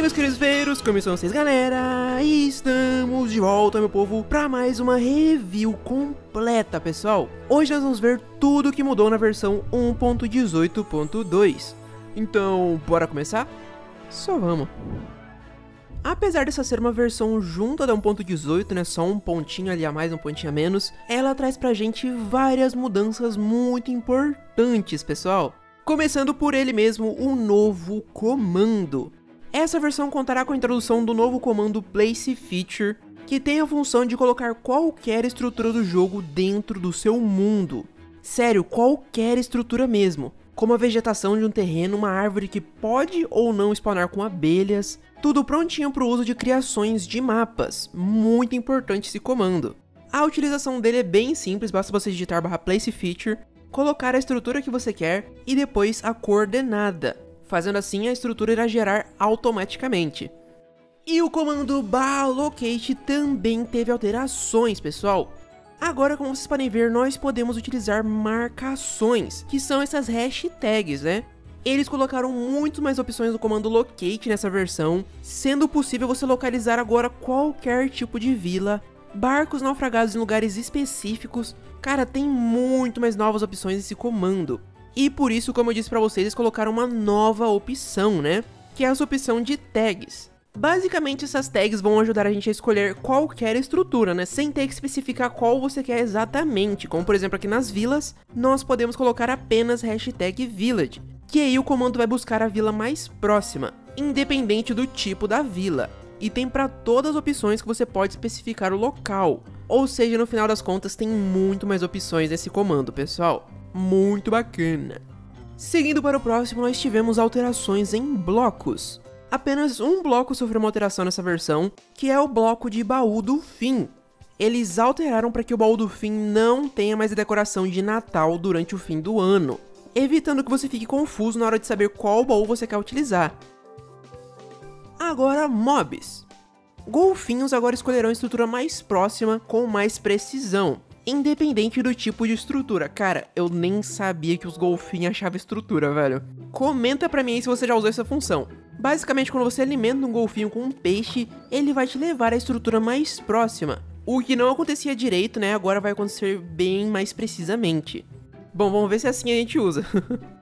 aí, meus queridos feiros, como estão vocês, galera? Estamos de volta, meu povo, para mais uma review completa, pessoal. Hoje nós vamos ver tudo que mudou na versão 1.18.2. Então, bora começar? Só vamos. Apesar dessa ser uma versão junta da 1.18, né, só um pontinho ali a mais, um pontinho a menos, ela traz pra gente várias mudanças muito importantes, pessoal. Começando por ele mesmo, o novo comando. Essa versão contará com a introdução do novo comando Place Feature, que tem a função de colocar qualquer estrutura do jogo dentro do seu mundo. Sério, qualquer estrutura mesmo, como a vegetação de um terreno, uma árvore que pode ou não spawnar com abelhas, tudo prontinho para o uso de criações de mapas. Muito importante esse comando. A utilização dele é bem simples, basta você digitar barra place feature, colocar a estrutura que você quer e depois a coordenada. Fazendo assim, a estrutura irá gerar automaticamente. E o comando locate também teve alterações, pessoal. Agora, como vocês podem ver, nós podemos utilizar marcações, que são essas hashtags, né? Eles colocaram muito mais opções no comando locate nessa versão, sendo possível você localizar agora qualquer tipo de vila, barcos naufragados em lugares específicos. Cara, tem muito mais novas opções nesse comando. E por isso, como eu disse para vocês, eles colocaram uma nova opção, né? Que é essa opção de tags. Basicamente, essas tags vão ajudar a gente a escolher qualquer estrutura, né? Sem ter que especificar qual você quer exatamente. Como, por exemplo, aqui nas vilas, nós podemos colocar apenas hashtag village. Que aí o comando vai buscar a vila mais próxima, independente do tipo da vila. E tem para todas as opções que você pode especificar o local. Ou seja, no final das contas, tem muito mais opções nesse comando, pessoal muito bacana. Seguindo para o próximo, nós tivemos alterações em blocos. Apenas um bloco sofreu uma alteração nessa versão, que é o bloco de baú do fim. Eles alteraram para que o baú do fim não tenha mais a decoração de Natal durante o fim do ano, evitando que você fique confuso na hora de saber qual baú você quer utilizar. Agora, mobs. Golfinhos agora escolherão a estrutura mais próxima com mais precisão, independente do tipo de estrutura. Cara, eu nem sabia que os golfinhos achavam estrutura, velho. Comenta pra mim aí se você já usou essa função. Basicamente, quando você alimenta um golfinho com um peixe, ele vai te levar à estrutura mais próxima. O que não acontecia direito, né, agora vai acontecer bem mais precisamente. Bom, vamos ver se assim a gente usa.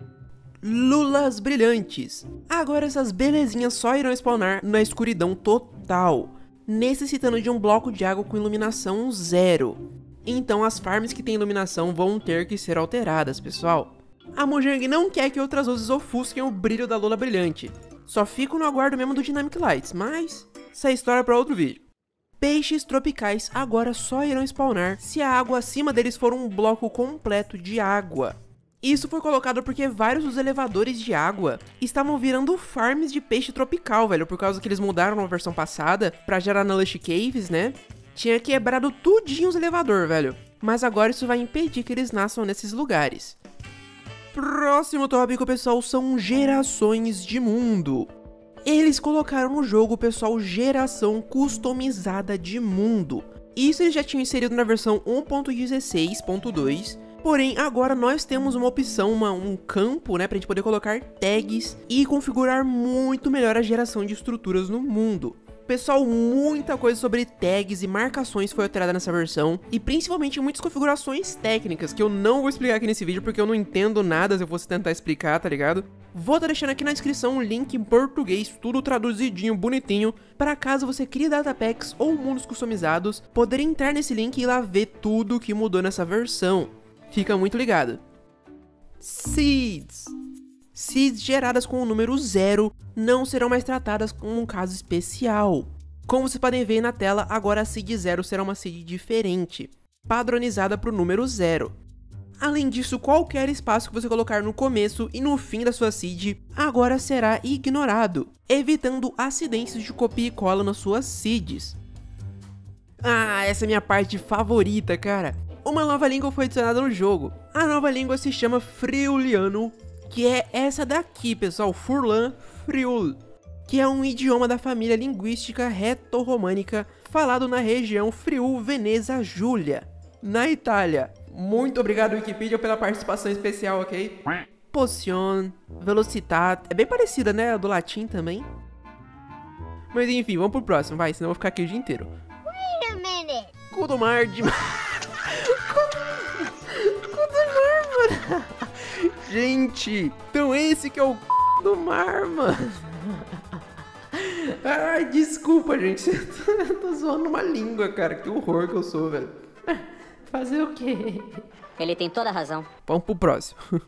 Lulas brilhantes. Agora essas belezinhas só irão spawnar na escuridão total, necessitando de um bloco de água com iluminação zero. Então as farms que têm iluminação vão ter que ser alteradas, pessoal. A Mojang não quer que outras luzes ofusquem o brilho da Lula brilhante. Só fico no aguardo mesmo do Dynamic Lights, mas essa é história para outro vídeo. Peixes tropicais agora só irão spawnar se a água acima deles for um bloco completo de água. Isso foi colocado porque vários dos elevadores de água estavam virando farms de peixe tropical, velho, por causa que eles mudaram na versão passada para gerar na Lush Caves, né? Tinha quebrado tudinho os elevador, velho. Mas agora isso vai impedir que eles nasçam nesses lugares. Próximo tópico, pessoal, são gerações de mundo. Eles colocaram no jogo, pessoal, geração customizada de mundo. Isso eles já tinham inserido na versão 1.16.2, porém agora nós temos uma opção, uma, um campo, né, pra gente poder colocar tags e configurar muito melhor a geração de estruturas no mundo. Pessoal, muita coisa sobre tags e marcações foi alterada nessa versão, e principalmente muitas configurações técnicas, que eu não vou explicar aqui nesse vídeo porque eu não entendo nada se eu fosse tentar explicar, tá ligado? Vou estar tá deixando aqui na descrição um link em português, tudo traduzidinho, bonitinho, para caso você crie datapacks ou mundos customizados, poder entrar nesse link e ir lá ver tudo que mudou nessa versão. Fica muito ligado. Seeds seeds geradas com o número 0 não serão mais tratadas como um caso especial. Como vocês podem ver na tela, agora a seed 0 será uma seed diferente, padronizada para o número 0. Além disso, qualquer espaço que você colocar no começo e no fim da sua seed agora será ignorado, evitando acidentes de copia e cola nas suas seeds. Ah, essa é minha parte favorita, cara. Uma nova língua foi adicionada no jogo. A nova língua se chama Friuliano que é essa daqui, pessoal, Furlan Friul, que é um idioma da família linguística reto-românica falado na região Friul-Veneza Giulia, na Itália. Muito obrigado, Wikipedia, pela participação especial, ok? Potion, Velocitat, é bem parecida, né, do latim também. Mas enfim, vamos pro próximo, vai, senão eu vou ficar aqui o dia inteiro. Wait a minute. Cu do Gente, então esse que é o c... do mar, mano. Ai, desculpa, gente. Eu tô zoando uma língua, cara. Que horror que eu sou, velho. Fazer o quê? Ele tem toda a razão. Vamos pro próximo.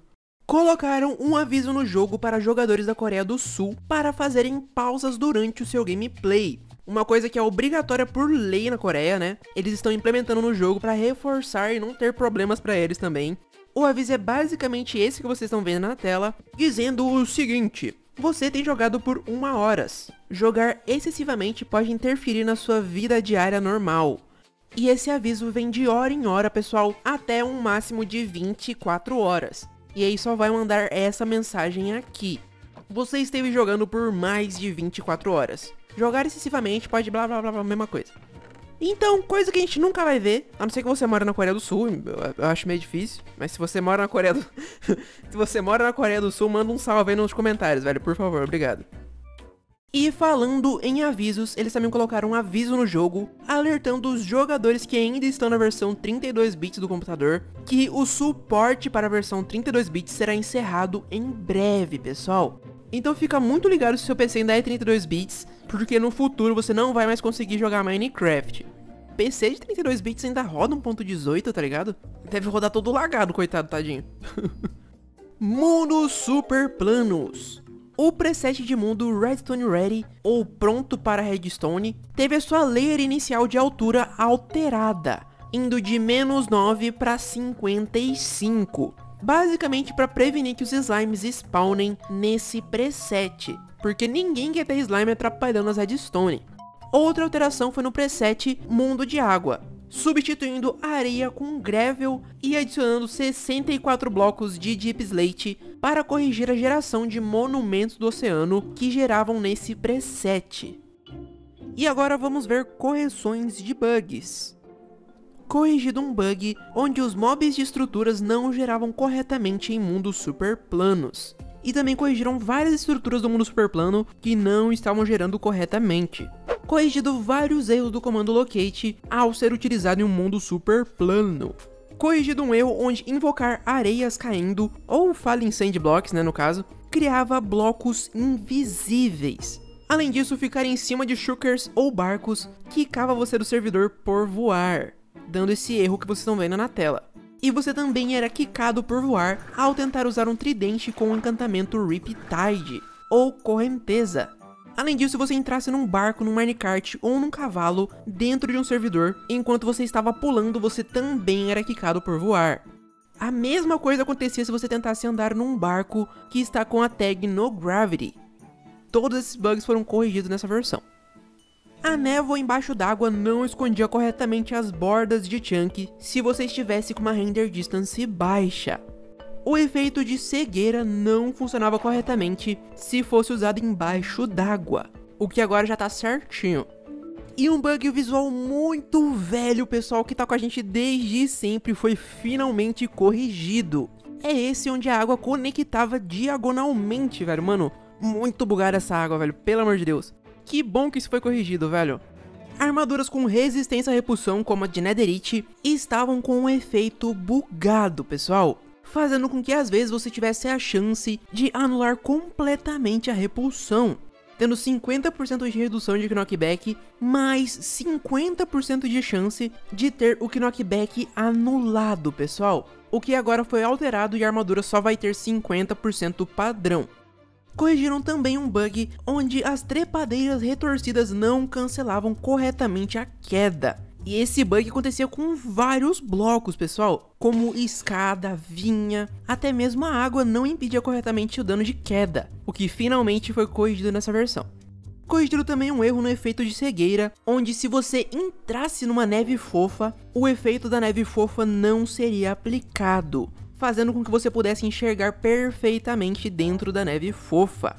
Colocaram um aviso no jogo para jogadores da Coreia do Sul para fazerem pausas durante o seu gameplay. Uma coisa que é obrigatória por lei na Coreia, né? Eles estão implementando no jogo para reforçar e não ter problemas para eles também. O aviso é basicamente esse que vocês estão vendo na tela, dizendo o seguinte: você tem jogado por uma horas. Jogar excessivamente pode interferir na sua vida diária normal. E esse aviso vem de hora em hora, pessoal, até um máximo de 24 horas. E aí só vai mandar essa mensagem aqui. Você esteve jogando por mais de 24 horas. Jogar excessivamente pode blá blá blá blá, mesma coisa. Então, coisa que a gente nunca vai ver, a não ser que você mora na Coreia do Sul, eu, acho meio difícil, mas se você mora na Coreia do... se você mora na Coreia do Sul, manda um salve aí nos comentários, velho, por favor, obrigado. E falando em avisos, eles também colocaram um aviso no jogo, alertando os jogadores que ainda estão na versão 32 bits do computador, que o suporte para a versão 32 bits será encerrado em breve, pessoal. Então fica muito ligado se seu PC ainda é 32 bits, porque no futuro você não vai mais conseguir jogar Minecraft. PC de 32 bits ainda roda 1.18, tá ligado? Deve rodar todo lagado, coitado, tadinho. Mundo Super Planos. O preset de mundo Redstone Ready, ou pronto para Redstone, teve a sua layer inicial de altura alterada, indo de menos 9 para 55. Basicamente para prevenir que os slimes spawnem nesse preset, porque ninguém quer ter slime atrapalhando as redstone. Outra alteração foi no preset Mundo de Água, substituindo areia com gravel e adicionando 64 blocos de Deep Slate para corrigir a geração de monumentos do oceano que geravam nesse preset. E agora vamos ver correções de bugs. Corrigido um bug onde os mobs de estruturas não geravam corretamente em mundos super planos. E também corrigiram várias estruturas do mundo super plano que não estavam gerando corretamente corrigido vários erros do comando locate ao ser utilizado em um mundo super plano. Corrigido um erro onde invocar areias caindo, ou falling sandblocks né no caso, criava blocos invisíveis. Além disso, ficar em cima de shookers ou barcos quicava você do servidor por voar, dando esse erro que vocês estão vendo na tela. E você também era quicado por voar ao tentar usar um tridente com o encantamento Riptide, ou correnteza, Além disso, se você entrasse num barco, num minecart ou num cavalo dentro de um servidor, enquanto você estava pulando, você também era quicado por voar. A mesma coisa acontecia se você tentasse andar num barco que está com a tag No Gravity. Todos esses bugs foram corrigidos nessa versão. A névoa embaixo d'água não escondia corretamente as bordas de Chunk se você estivesse com uma render distance baixa o efeito de cegueira não funcionava corretamente se fosse usado embaixo d'água, o que agora já tá certinho. E um bug visual muito velho, pessoal, que tá com a gente desde sempre, foi finalmente corrigido. É esse onde a água conectava diagonalmente, velho. Mano, muito bugada essa água, velho, pelo amor de Deus. Que bom que isso foi corrigido, velho. Armaduras com resistência à repulsão, como a de Netherite, estavam com um efeito bugado, pessoal fazendo com que às vezes você tivesse a chance de anular completamente a repulsão, tendo 50% de redução de knockback, mais 50% de chance de ter o knockback anulado, pessoal. O que agora foi alterado e a armadura só vai ter 50% padrão. Corrigiram também um bug onde as trepadeiras retorcidas não cancelavam corretamente a queda. E esse bug acontecia com vários blocos, pessoal, como escada, vinha, até mesmo a água não impedia corretamente o dano de queda, o que finalmente foi corrigido nessa versão. Corrigiram também um erro no efeito de cegueira, onde se você entrasse numa neve fofa, o efeito da neve fofa não seria aplicado, fazendo com que você pudesse enxergar perfeitamente dentro da neve fofa.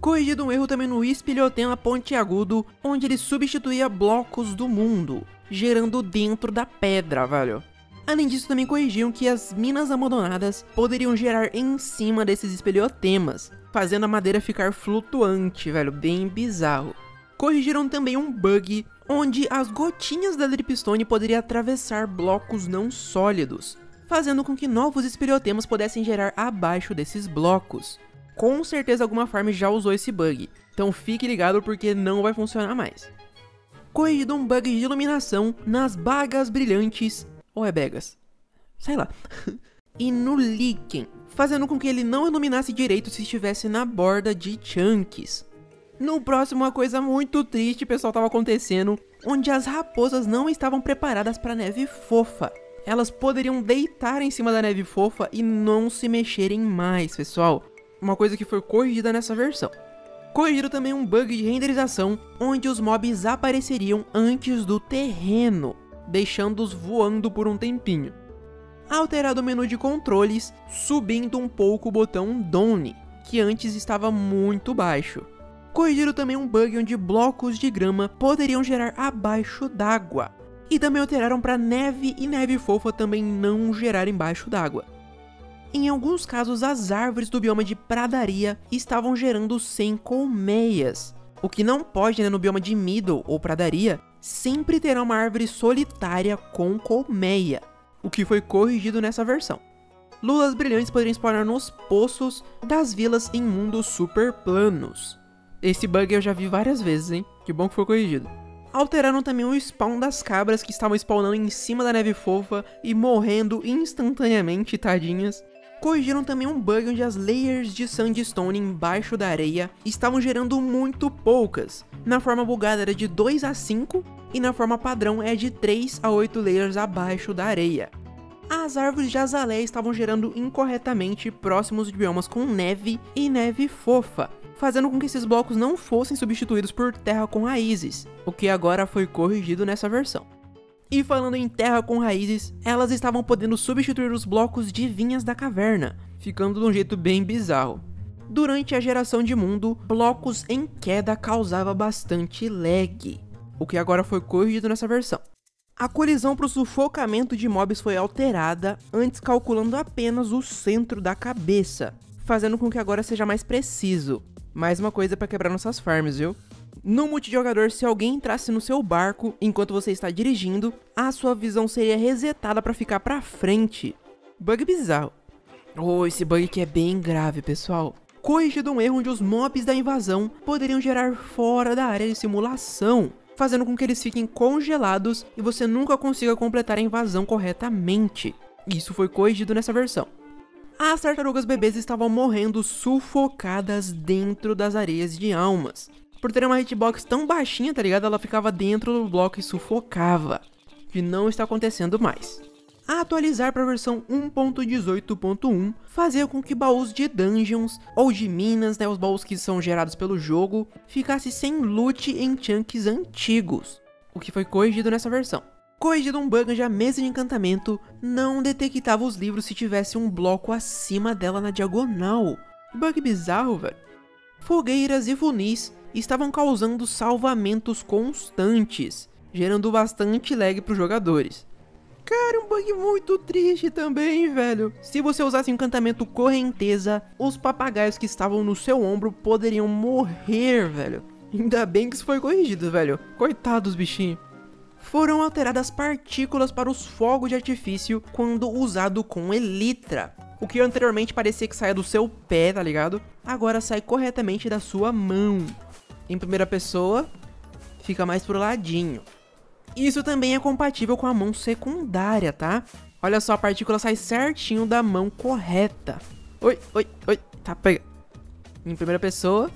Corrigido um erro também no espelhotema pontiagudo, onde ele substituía blocos do mundo, gerando dentro da pedra, velho. Além disso, também corrigiam que as minas abandonadas poderiam gerar em cima desses espelhotemas, fazendo a madeira ficar flutuante, velho, bem bizarro. Corrigiram também um bug onde as gotinhas da dripstone poderiam atravessar blocos não sólidos, fazendo com que novos espiriotemas pudessem gerar abaixo desses blocos. Com certeza alguma farm já usou esse bug, então fique ligado porque não vai funcionar mais. Corrigido um bug de iluminação nas bagas brilhantes, ou é begas? Sei lá. e no Lichen, fazendo com que ele não iluminasse direito se estivesse na borda de chunks. No próximo, uma coisa muito triste, pessoal, estava acontecendo, onde as raposas não estavam preparadas para neve fofa. Elas poderiam deitar em cima da neve fofa e não se mexerem mais, pessoal. Uma coisa que foi corrigida nessa versão. Corrigiram também um bug de renderização, onde os mobs apareceriam antes do terreno, deixando-os voando por um tempinho. Alterado o menu de controles, subindo um pouco o botão Done, que antes estava muito baixo. Corrigiram também um bug onde blocos de grama poderiam gerar abaixo d'água. E também alteraram para neve e neve fofa também não gerar embaixo d'água. Em alguns casos, as árvores do bioma de pradaria estavam gerando sem colmeias. O que não pode, né, no bioma de middle ou pradaria, sempre terá uma árvore solitária com colmeia, o que foi corrigido nessa versão. Lulas brilhantes poderiam spawnar nos poços das vilas em mundos super planos. Esse bug eu já vi várias vezes, hein? Que bom que foi corrigido. Alteraram também o spawn das cabras que estavam spawnando em cima da neve fofa e morrendo instantaneamente, tadinhas. Corrigiram também um bug onde as layers de sandstone embaixo da areia estavam gerando muito poucas. Na forma bugada era de 2 a 5 e na forma padrão é de 3 a 8 layers abaixo da areia. As árvores de azalé estavam gerando incorretamente próximos de biomas com neve e neve fofa, fazendo com que esses blocos não fossem substituídos por terra com raízes, o que agora foi corrigido nessa versão. E falando em terra com raízes, elas estavam podendo substituir os blocos de vinhas da caverna, ficando de um jeito bem bizarro. Durante a geração de mundo, blocos em queda causava bastante lag, o que agora foi corrigido nessa versão. A colisão para o sufocamento de mobs foi alterada, antes calculando apenas o centro da cabeça, fazendo com que agora seja mais preciso. Mais uma coisa para quebrar nossas farms, viu? No multijogador, se alguém entrasse no seu barco enquanto você está dirigindo, a sua visão seria resetada para ficar para frente. Bug bizarro. Oh, esse bug aqui é bem grave, pessoal. Corrigido um erro onde os mobs da invasão poderiam gerar fora da área de simulação, fazendo com que eles fiquem congelados e você nunca consiga completar a invasão corretamente. Isso foi corrigido nessa versão. As tartarugas bebês estavam morrendo sufocadas dentro das areias de almas. Por ter uma hitbox tão baixinha, tá ligado? Ela ficava dentro do bloco e sufocava. Que não está acontecendo mais. A atualizar para a versão 1.18.1 fazia com que baús de dungeons ou de minas, né, os baús que são gerados pelo jogo, ficasse sem loot em chunks antigos, o que foi corrigido nessa versão. Corrigido um bug onde a mesa de encantamento não detectava os livros se tivesse um bloco acima dela na diagonal. Bug bizarro, velho. Fogueiras e funis estavam causando salvamentos constantes, gerando bastante lag para os jogadores. Cara, um bug muito triste também, velho. Se você usasse o encantamento correnteza, os papagaios que estavam no seu ombro poderiam morrer, velho. Ainda bem que isso foi corrigido, velho. Coitados bichinhos. Foram alteradas partículas para os fogos de artifício quando usado com Elytra. O que anteriormente parecia que saia do seu pé, tá ligado? Agora sai corretamente da sua mão. Em primeira pessoa, fica mais pro ladinho. Isso também é compatível com a mão secundária, tá? Olha só, a partícula sai certinho da mão correta. Oi, oi, oi, tá pega. Em primeira pessoa,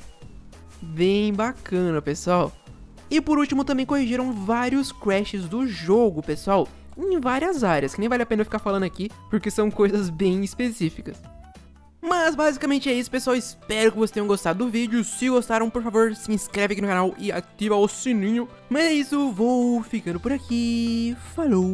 bem bacana, pessoal. E por último, também corrigiram vários crashes do jogo, pessoal, em várias áreas, que nem vale a pena ficar falando aqui, porque são coisas bem específicas. Mas basicamente é isso, pessoal. Espero que vocês tenham gostado do vídeo. Se gostaram, por favor, se inscreve aqui no canal e ativa o sininho. Mas é isso, vou ficando por aqui. Falou!